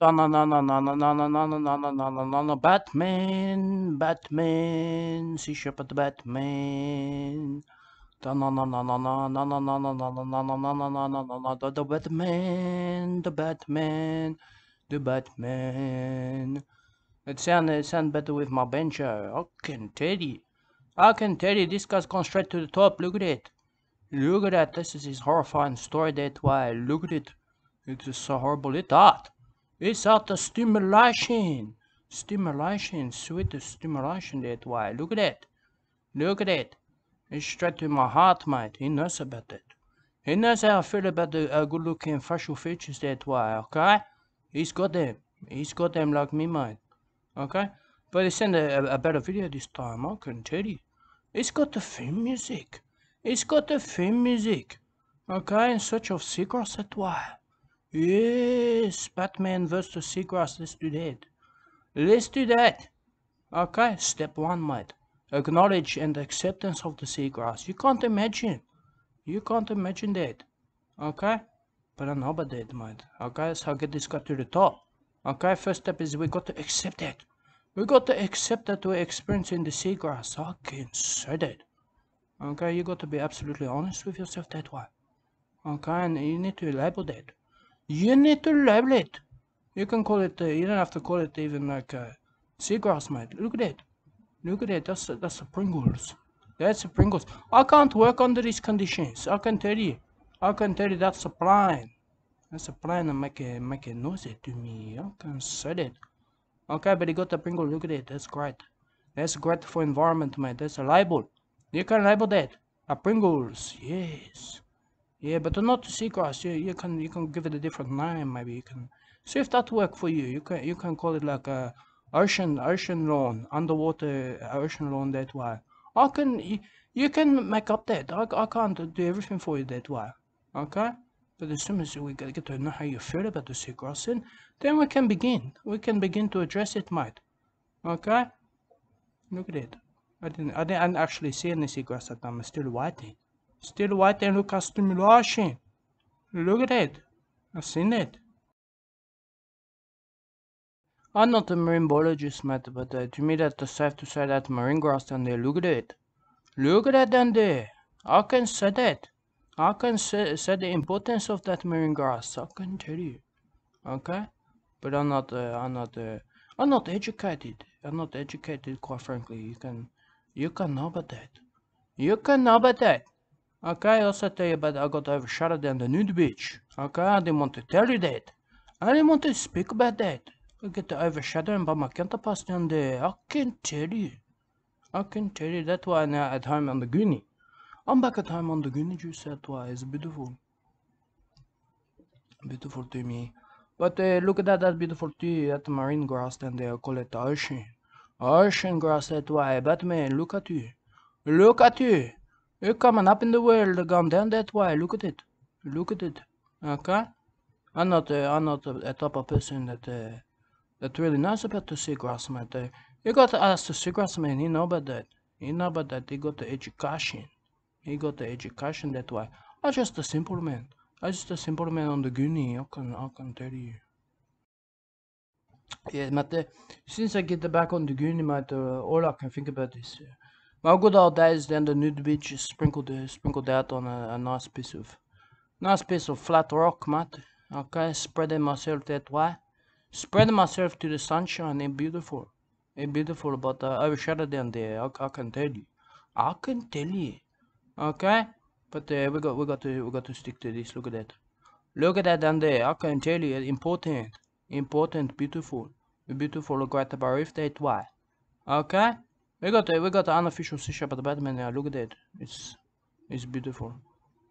Batman, Batman, Sea Shepherd the Batman. The Batman, the Batman, the Batman. It sound it sound better with my banjo. I can tell you, I can tell you, this guy's gone straight to the top. Look at it, look at that. This is his horrifying story. That why look at it. It is so horrible. It that. It's art of stimulation. Stimulation. Sweet stimulation. That why. Look at that. Look at that. It's straight to my heart, mate. He knows about it. He knows how I feel about the uh, good-looking facial features. That why. Okay. He's got them. He's got them like me, mate. Okay. But they sent a, a, a better video this time. I can tell you. It's got the theme music. It's got the theme music. Okay, in search of Seagrass at why? Yes, Batman versus Seagrass. Let's do that. Let's do that. Okay, step one, mate. Acknowledge and acceptance of the seagrass. You can't imagine. You can't imagine that. Okay? But I know about that, mate. Okay, so I'll get this guy to the top. Okay, first step is we got to accept it. We got to accept that we're experiencing the seagrass. I can say that. Okay, you got to be absolutely honest with yourself that way. Okay, and you need to label that. You need to label it. You can call it, uh, you don't have to call it even like uh, seagrass, mate. Look at that. Look at that. That's, that's the Pringles. That's the Pringles. I can't work under these conditions. I can tell you. I can tell you that's a plan. That's a plan and make a, make a noise to me. I can say that. Okay, but you got the Pringle. Look at it. That's great. That's great for environment, mate. That's a label. You can label that. A Pringles. Yes. Yeah, but not seagrass. You, you can you can give it a different name. Maybe you can see if that work for you. You can you can call it like a ocean ocean lawn, underwater uh, ocean lawn that way. I can you, you can make up that. I, I can't do everything for you that way. Okay. But as soon as we get to know how you feel about the seagrass, then, then we can begin. We can begin to address it, mate. Okay? Look at it. I didn't, I didn't actually see any seagrass at time. I'm still waiting. Still waiting. Look at stimulation. Look at it. I've seen it. I'm not a marine biologist, mate, but uh, to me that's safe to say that marine grass down there. Look at it. Look at that down there. I can say that. I can say, say the importance of that marine grass. I can tell you. Okay? But I'm not, uh, I'm not, uh, I'm not educated. I'm not educated, quite frankly. You can, you can know about that. You can know about that. Okay, also tell you about I got overshadowed on the nude beach. Okay, I didn't want to tell you that. I didn't want to speak about that. I get overshadowed by my counterparts down there. I can tell you. I can tell you. That's why now at home on the Goonie. I'm back at home on the Goonie juice. That's why it's beautiful. Beautiful to me. But uh, look at that, that's beautiful too. That marine grass there. I call it ocean. Ocean grass, that why. Batman, look at you. Look at you. You're coming up in the world, gone down that way. Look at it. Look at it. Okay? I'm not, uh, I'm not a, a type of person that, uh, that really knows about the seagrass, mate. Uh, you got to ask the seagrass man, he know about that. He know about that. He got the education. He got the education that way. I'm just a simple man. I'm just a simple man on the Goonie. I can, I can tell you. Yeah, but uh, since I get back on the Goonie, mate, uh, all I can think about is uh, my good old days. Then the nude beach sprinkled, uh, sprinkled out on a, a nice piece of, nice piece of flat rock, mate. Okay, spreading myself that way, spreading myself to the sunshine. And beautiful, and beautiful. But uh, overshadowed down there. I, I can tell you. I can tell you. Okay. But uh, we got we got to we got to stick to this. Look at that. Look at that down there. I can tell you, it's important, important, beautiful, beautiful. Look Great about if that why. Okay. We got we got unofficial Shepherd the Batman now. Look at that. It's it's beautiful.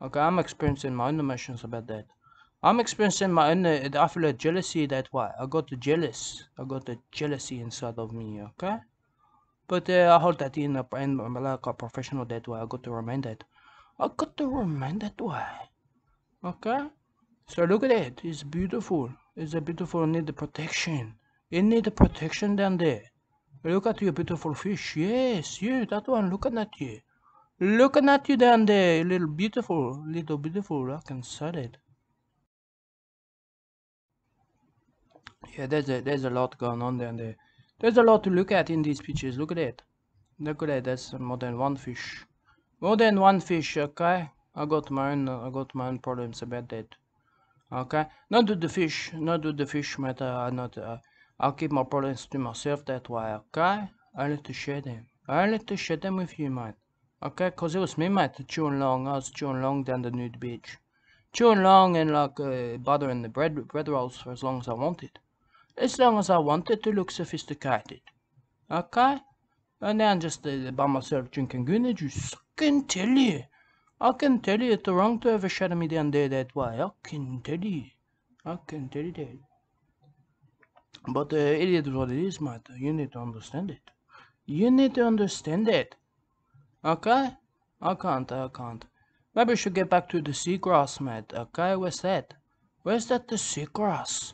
Okay, I'm experiencing my own emotions about that. I'm experiencing my own. Uh, I feel a jealousy that why. I got the jealous. I got the jealousy inside of me. Okay. But uh, I hold that in, a, like a professional that way. I got to remain that. I got to remain that way. Okay? So look at it. It's beautiful. It's a beautiful need the protection. It need the protection down there. Look at you, beautiful fish. Yes, you, that one looking at you. Looking at you down there, little beautiful, little beautiful. I can say it. Yeah, there's a there's a lot going on down there. There's a lot to look at in these pictures. Look at it. Look at it. That's more than one fish. More than one fish. Okay. I got my own. I got my own problems about that. Okay. Not with the fish. Not with the fish matter. Not. Uh, I'll keep my problems to myself that way. Okay. Need to share them. Need to share them with you, mate. Okay, cause it was me, mate, chewing long. I was chewing long down the nude beach. Chewing long and like uh, buttering the bread bread rolls for as long as I wanted. As long as I wanted to look sophisticated. Okay? And I'm just uh, by myself drinking goona juice. I can tell you. I can tell you it's wrong to overshadow me down there that way. I can tell you. I can tell you that. But uh, it is what it is, mate. You need to understand it. You need to understand it. Okay? I can't, I can't. Maybe we should get back to the seagrass, mate. Okay, where's that? Where's that the seagrass?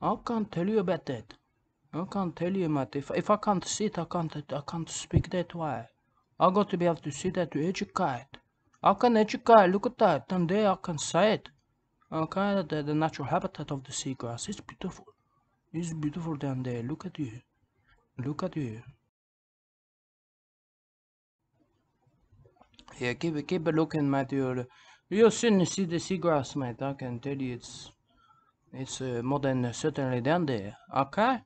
I can't tell you about that. I can't tell you, mate. If, if I can't sit, I can't, I can't speak that way. I got to be able to see that to educate. I can educate, look at that. And there I can say it. Okay, the, the natural habitat of the seagrass. It's beautiful. It's beautiful down there. Look at you. Look at you. Yeah, keep keep looking, mate. You'll, you'll soon see the seagrass, mate. I can tell you it's, it's uh, more than uh, certainly down there. Okay.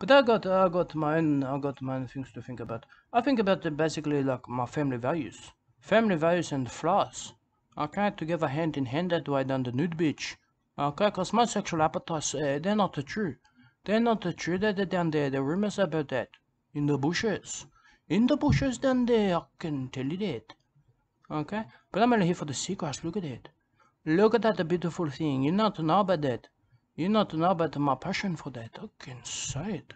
But I got, I got my own, I got my own things to think about. I think about uh, basically like my family values, family values and flaws. Okay, together hand in hand that way down the nude beach. Okay, cause my sexual appetites, uh, they're not true. They're not the true that they're down there. The rumors about that in the bushes, in the bushes down there. I can tell you that. Okay? But I'm only here for the seagrass. Look at it. Look at that beautiful thing. You not to know about that. You not to know about my passion for that. I can say it.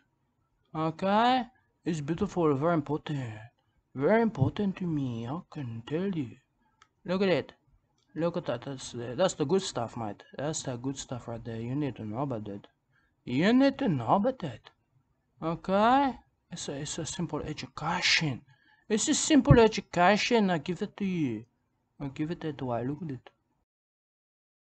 Okay? It's beautiful, very important. Very important to me. I can tell you. Look at it. Look at that. That's the, that's the good stuff, mate. That's the good stuff right there. You need to know about that. You need to know about that. Okay? It's a, it's a simple education. It's a simple education. I give it to you. I give it that way. Look at it.